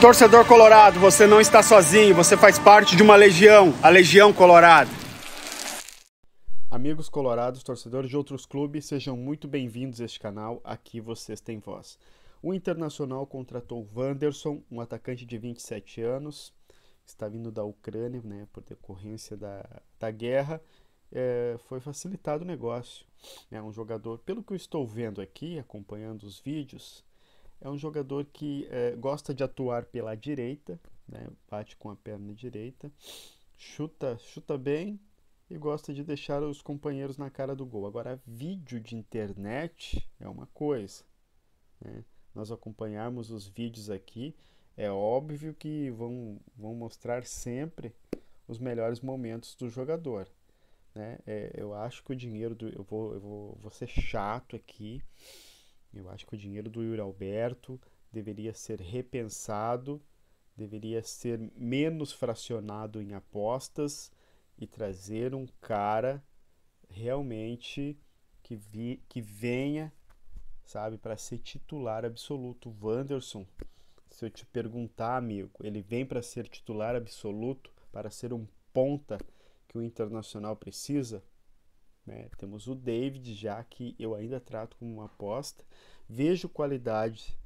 Torcedor colorado, você não está sozinho, você faz parte de uma legião, a Legião Colorado. Amigos colorados, torcedores de outros clubes, sejam muito bem-vindos a este canal, aqui vocês têm voz. O Internacional contratou Wanderson, um atacante de 27 anos, está vindo da Ucrânia, né, por decorrência da, da guerra, é, foi facilitado o negócio. É um jogador, pelo que eu estou vendo aqui, acompanhando os vídeos, é um jogador que é, gosta de atuar pela direita, né, bate com a perna direita, chuta, chuta bem e gosta de deixar os companheiros na cara do gol. Agora, vídeo de internet é uma coisa. Né? Nós acompanharmos os vídeos aqui, é óbvio que vão, vão mostrar sempre os melhores momentos do jogador. Né? É, eu acho que o dinheiro do. Eu vou, eu vou, vou ser chato aqui. Eu acho que o dinheiro do Yuri Alberto deveria ser repensado, deveria ser menos fracionado em apostas e trazer um cara realmente que, vi, que venha, sabe, para ser titular absoluto. Wanderson, se eu te perguntar, amigo, ele vem para ser titular absoluto, para ser um ponta que o Internacional precisa? Né? Temos o David, já que eu ainda trato como uma aposta. Vejo qualidade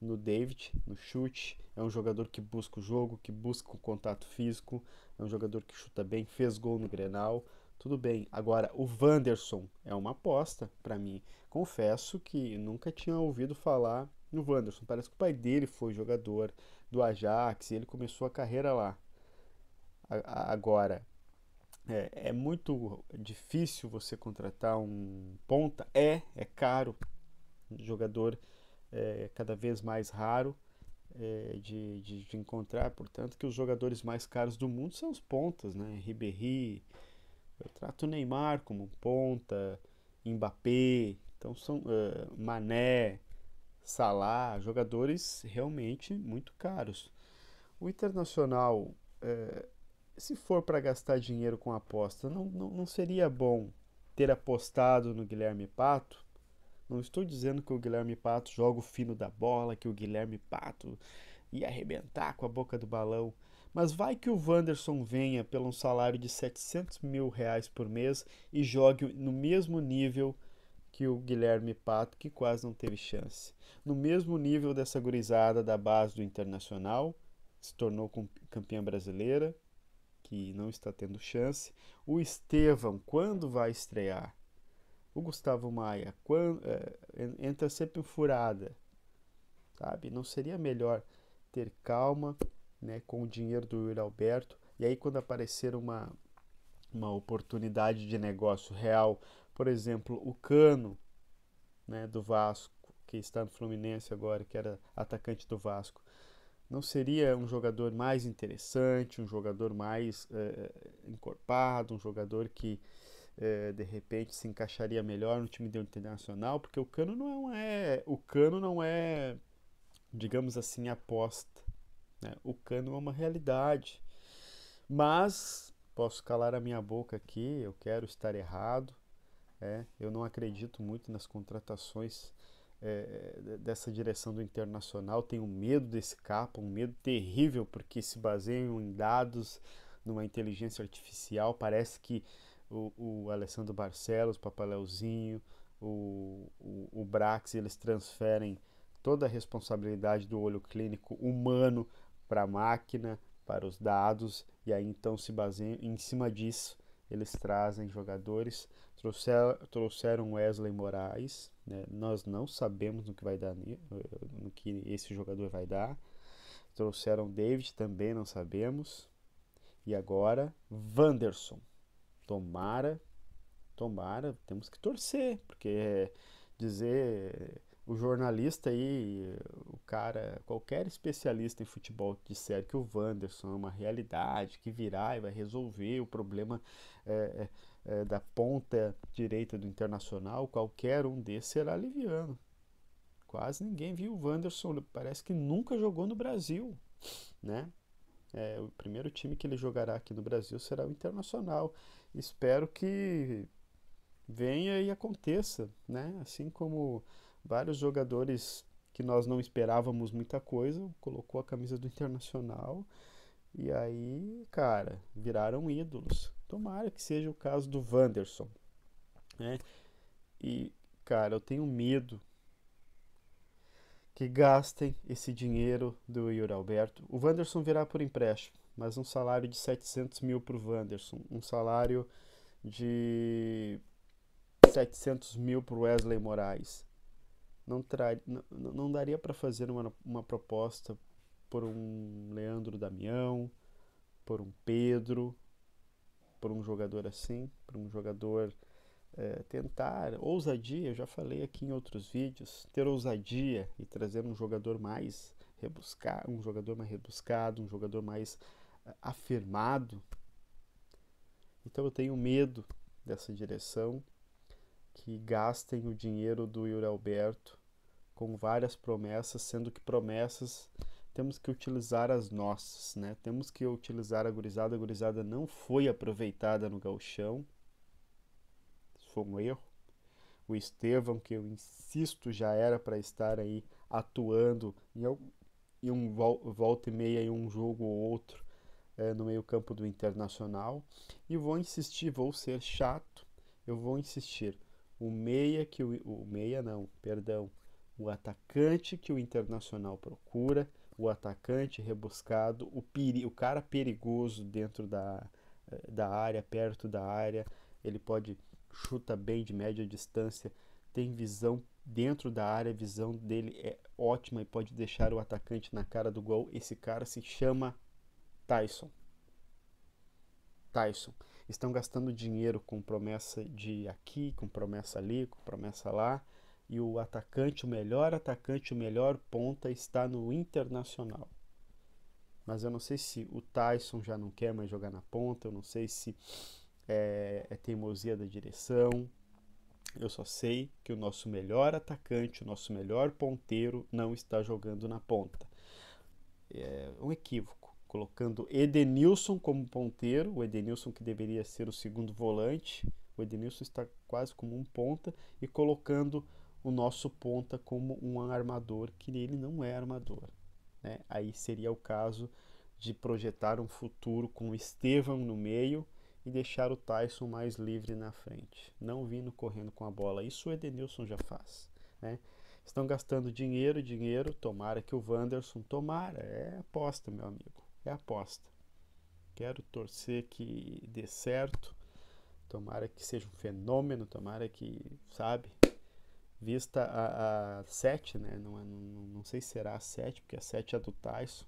no David, no chute. É um jogador que busca o jogo, que busca o contato físico. É um jogador que chuta bem, fez gol no Grenal. Tudo bem. Agora, o Wanderson é uma aposta para mim. Confesso que nunca tinha ouvido falar no Wanderson. Parece que o pai dele foi jogador do Ajax e ele começou a carreira lá. Agora, é, é, muito difícil você contratar um ponta. É, é caro. Um jogador é cada vez mais raro é, de, de, de, encontrar. Portanto, que os jogadores mais caros do mundo são os pontas, né? Ribéry, eu trato o Neymar como ponta, Mbappé, então são uh, Mané, Salah, jogadores realmente muito caros. O Internacional uh, se for para gastar dinheiro com aposta, não, não, não seria bom ter apostado no Guilherme Pato? Não estou dizendo que o Guilherme Pato joga o fino da bola, que o Guilherme Pato ia arrebentar com a boca do balão. Mas vai que o Wanderson venha pelo um salário de 700 mil reais por mês e jogue no mesmo nível que o Guilherme Pato, que quase não teve chance. No mesmo nível dessa gurizada da base do Internacional, se tornou campeã brasileira, que não está tendo chance. O Estevão, quando vai estrear? O Gustavo Maia, quando, é, entra sempre em furada, sabe? Não seria melhor ter calma, né, com o dinheiro do Yuri Alberto, e aí quando aparecer uma, uma oportunidade de negócio real, por exemplo, o Cano, né, do Vasco, que está no Fluminense agora, que era atacante do Vasco, não seria um jogador mais interessante, um jogador mais é, encorpado, um jogador que é, de repente se encaixaria melhor no time do internacional, porque o Cano não é, o Cano não é, digamos assim, aposta. Né? O Cano é uma realidade, mas posso calar a minha boca aqui. Eu quero estar errado. É, eu não acredito muito nas contratações é, dessa direção do internacional, tenho medo desse capa, um medo terrível, porque se baseiam em dados, numa inteligência artificial. Parece que o, o Alessandro Barcelos, o Papaleuzinho, o, o, o Brax, eles transferem toda a responsabilidade do olho clínico humano para a máquina, para os dados, e aí então se baseiam em cima disso eles trazem jogadores, trouxeram, Wesley Moraes, né? nós não sabemos no que vai dar, no que esse jogador vai dar. Trouxeram David, também não sabemos. E agora, Wanderson. Tomara, tomara, temos que torcer, porque dizer o jornalista aí, o cara, qualquer especialista em futebol disser que o Wanderson é uma realidade, que virá e vai resolver o problema é, é, é, da ponta direita do Internacional, qualquer um desses será aliviano. Quase ninguém viu o Wanderson, parece que nunca jogou no Brasil, né? É, o primeiro time que ele jogará aqui no Brasil será o Internacional. Espero que venha e aconteça, né? Assim como vários jogadores que nós não esperávamos muita coisa, colocou a camisa do Internacional e aí, cara, viraram ídolos. Tomara que seja o caso do Wanderson, né? E, cara, eu tenho medo que gastem esse dinheiro do Yuri Alberto. O Wanderson virá por empréstimo, mas um salário de 700 mil para o Wanderson, um salário de 700 mil para o Wesley Moraes. Não, não, não daria para fazer uma, uma proposta por um Leandro Damião, por um Pedro, por um jogador assim, por um jogador é, tentar ousadia. Eu já falei aqui em outros vídeos, ter ousadia e trazer um jogador mais rebuscado, um jogador mais rebuscado, um jogador mais uh, afirmado. Então eu tenho medo dessa direção que gastem o dinheiro do Yuri Alberto com várias promessas, sendo que promessas temos que utilizar as nossas, né? Temos que utilizar a gurizada. A gurizada não foi aproveitada no galchão. Isso foi um erro. O Estevão, que eu insisto, já era para estar aí atuando em, em um volta e meia em um jogo ou outro é, no meio campo do Internacional. E vou insistir, vou ser chato, eu vou insistir. O meia que o, o meia não, perdão, o atacante que o Internacional procura, o atacante rebuscado, o, peri o cara perigoso dentro da, da área, perto da área, ele pode chuta bem de média distância, tem visão dentro da área, a visão dele é ótima e pode deixar o atacante na cara do gol. Esse cara se chama Tyson. Tyson. Estão gastando dinheiro com promessa de aqui, com promessa ali, com promessa lá e o atacante, o melhor atacante, o melhor ponta está no Internacional. Mas eu não sei se o Tyson já não quer mais jogar na ponta, eu não sei se é, é teimosia da direção. Eu só sei que o nosso melhor atacante, o nosso melhor ponteiro não está jogando na ponta. É um equívoco. Colocando Edenilson como ponteiro, o Edenilson que deveria ser o segundo volante, o Edenilson está quase como um ponta, e colocando o nosso ponta como um armador que ele não é armador. Né? Aí seria o caso de projetar um futuro com o Estevam no meio e deixar o Tyson mais livre na frente, não vindo correndo com a bola. Isso o Edenilson já faz. Né? Estão gastando dinheiro, dinheiro, tomara que o Wanderson, tomara, é aposta, meu amigo, é aposta. Quero torcer que dê certo, tomara que seja um fenômeno, tomara que, sabe, vista a, a 7, né? Não, é, não, não sei se será a 7, porque a 7 é do Tyson,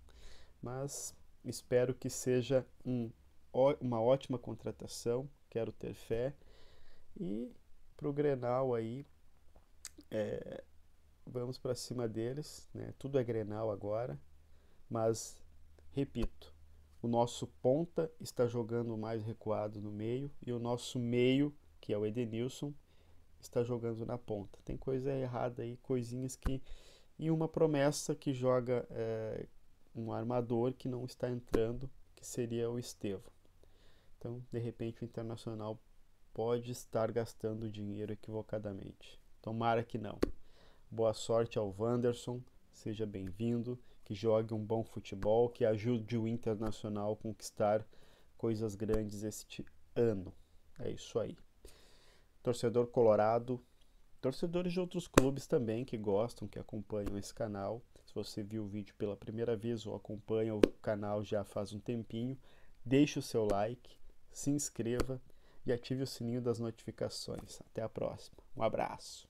mas espero que seja um, uma ótima contratação, quero ter fé. E para o Grenal aí, é, vamos para cima deles, né? Tudo é Grenal agora, mas repito, o nosso ponta está jogando mais recuado no meio e o nosso meio, que é o Edenilson, está jogando na ponta. Tem coisa errada aí, coisinhas que. E uma promessa que joga é, um armador que não está entrando, que seria o Estevão. Então, de repente, o Internacional pode estar gastando dinheiro equivocadamente. Tomara que não. Boa sorte ao Wanderson, seja bem-vindo, que jogue um bom futebol, que ajude o Internacional a conquistar coisas grandes este ano. É isso aí torcedor colorado, torcedores de outros clubes também que gostam, que acompanham esse canal. Se você viu o vídeo pela primeira vez ou acompanha o canal já faz um tempinho, deixe o seu like, se inscreva e ative o sininho das notificações. Até a próxima. Um abraço.